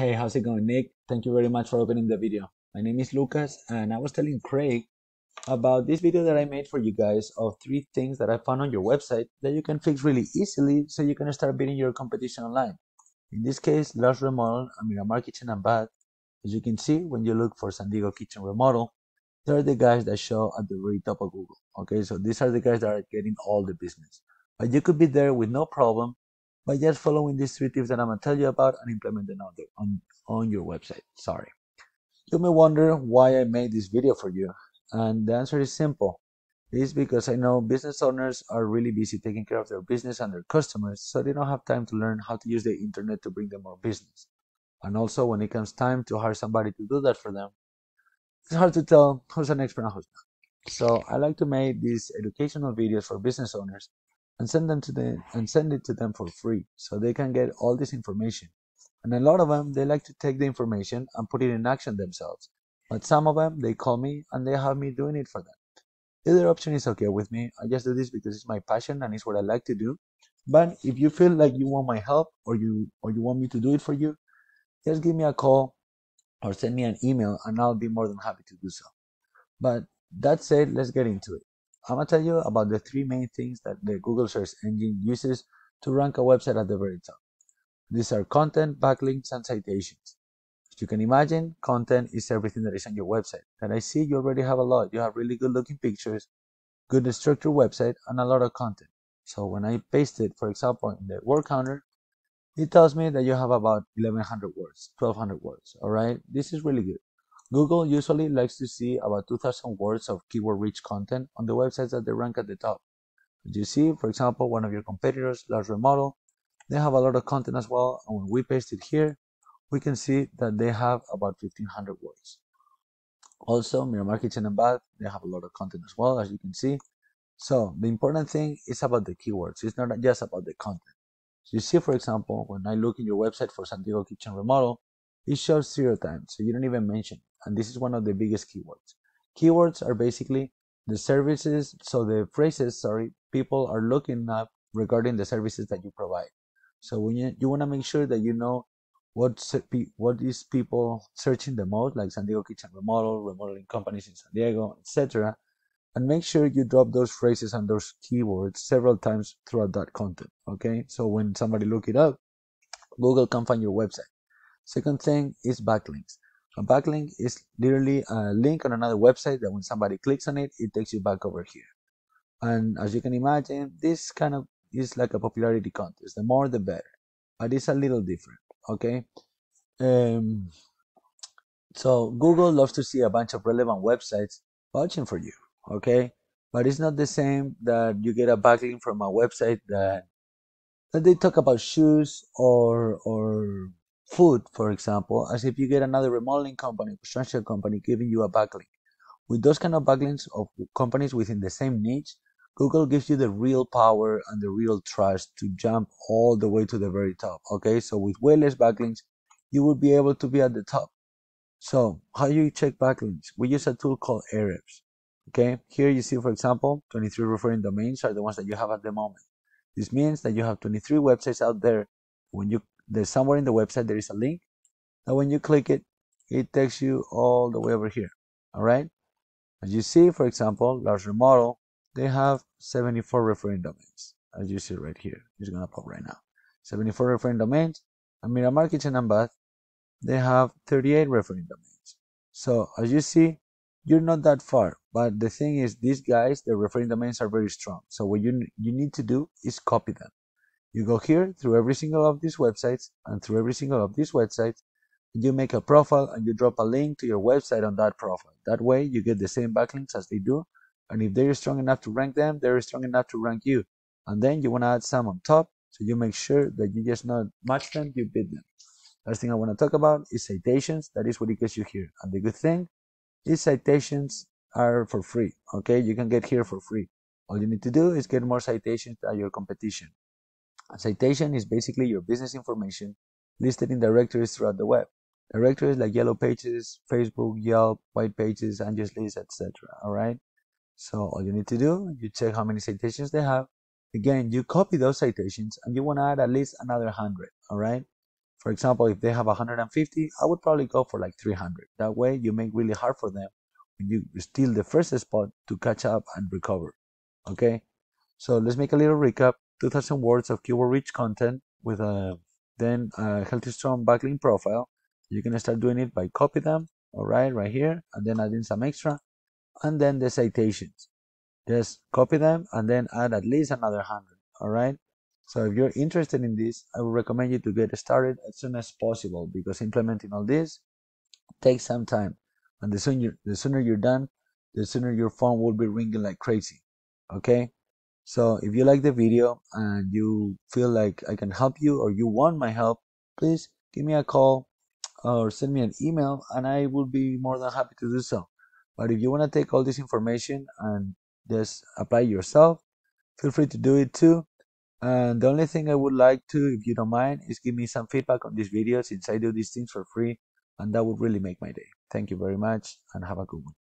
Hey, how's it going, Nick? Thank you very much for opening the video. My name is Lucas, and I was telling Craig about this video that I made for you guys of three things that I found on your website that you can fix really easily so you can start beating your competition online. In this case, Lars Remodel Miramar Kitchen and Bath. As you can see, when you look for San Diego Kitchen Remodel, they're the guys that show at the very top of Google. Okay, so these are the guys that are getting all the business. But you could be there with no problem by just following these three tips that I'm gonna tell you about and implement them on, the, on, on your website. Sorry. You may wonder why I made this video for you, and the answer is simple. It's because I know business owners are really busy taking care of their business and their customers, so they don't have time to learn how to use the internet to bring them more business. And also, when it comes time to hire somebody to do that for them, it's hard to tell who's an expert and who's not. So I like to make these educational videos for business owners and send them to them and send it to them for free so they can get all this information. And a lot of them they like to take the information and put it in action themselves. But some of them they call me and they have me doing it for them. Either option is okay with me. I just do this because it's my passion and it's what I like to do. But if you feel like you want my help or you or you want me to do it for you, just give me a call or send me an email and I'll be more than happy to do so. But that said, let's get into it. I'm gonna tell you about the three main things that the Google search engine uses to rank a website at the very top. These are content, backlinks, and citations. As you can imagine, content is everything that is on your website. And I see you already have a lot. You have really good looking pictures, good structured website, and a lot of content. So when I paste it, for example, in the word counter, it tells me that you have about 1100 words, 1200 words. All right, this is really good. Google usually likes to see about 2000 words of keyword rich content on the websites that they rank at the top. You see, for example, one of your competitors, Lars Remodel, they have a lot of content as well. And when we paste it here, we can see that they have about 1500 words. Also, Miramar Kitchen and Bath, they have a lot of content as well, as you can see. So the important thing is about the keywords. It's not just about the content. So you see, for example, when I look in your website for San Diego Kitchen Remodel, it shows zero times, so you don't even mention it and this is one of the biggest keywords. Keywords are basically the services, so the phrases, sorry, people are looking up regarding the services that you provide. So when you, you want to make sure that you know what what is people searching the most, like San Diego Kitchen Remodel, remodeling companies in San Diego, etc., and make sure you drop those phrases and those keywords several times throughout that content. Okay, so when somebody look it up, Google can find your website. Second thing is backlinks. A backlink is literally a link on another website that when somebody clicks on it, it takes you back over here. And as you can imagine, this kind of is like a popularity contest. The more, the better. But it's a little different, okay? Um, so Google loves to see a bunch of relevant websites vouching for you, okay? But it's not the same that you get a backlink from a website that that they talk about shoes or or food, for example, as if you get another remodeling company, construction company giving you a backlink. With those kind of backlinks of companies within the same niche, Google gives you the real power and the real trust to jump all the way to the very top. Okay, so with way less backlinks, you would be able to be at the top. So, how do you check backlinks? We use a tool called Ahrefs. Okay, here you see, for example, 23 referring domains are the ones that you have at the moment. This means that you have 23 websites out there. When you there's somewhere in the website there is a link and when you click it it takes you all the way over here all right? As you see for example Lars remodel they have 74 referring domains as you see right here. It's gonna pop right now. 74 referring domains and Miramar Kitchen and Bath they have 38 referring domains. So as you see you're not that far but the thing is these guys the referring domains are very strong. So what you you need to do is copy them you go here through every single of these websites and through every single of these websites, you make a profile and you drop a link to your website on that profile. That way you get the same backlinks as they do. And if they're strong enough to rank them, they're strong enough to rank you. And then you want to add some on top. So you make sure that you just not match them, you beat them. Last thing I want to talk about is citations. That is what it gets you here. And the good thing is citations are for free. Okay, you can get here for free. All you need to do is get more citations than your competition. A citation is basically your business information listed in directories throughout the web. Directories like Yellow Pages, Facebook, Yelp, White Pages, Angie's List, etc. Alright? So all you need to do, you check how many citations they have. Again, you copy those citations and you want to add at least another 100. Alright? For example, if they have 150, I would probably go for like 300. That way you make really hard for them when you steal the first spot to catch up and recover. Okay, so let's make a little recap. 2000 words of keyword rich content with a then a healthy strong backlink profile. You can start doing it by copy them, all right, right here, and then adding some extra, and then the citations. Just copy them and then add at least another 100, all right? So if you're interested in this, I would recommend you to get started as soon as possible because implementing all this takes some time. And the sooner, the sooner you're done, the sooner your phone will be ringing like crazy, okay? So if you like the video and you feel like I can help you or you want my help, please give me a call or send me an email and I will be more than happy to do so. But if you want to take all this information and just apply yourself, feel free to do it too. And the only thing I would like to, if you don't mind, is give me some feedback on this video since I do these things for free and that would really make my day. Thank you very much and have a good one.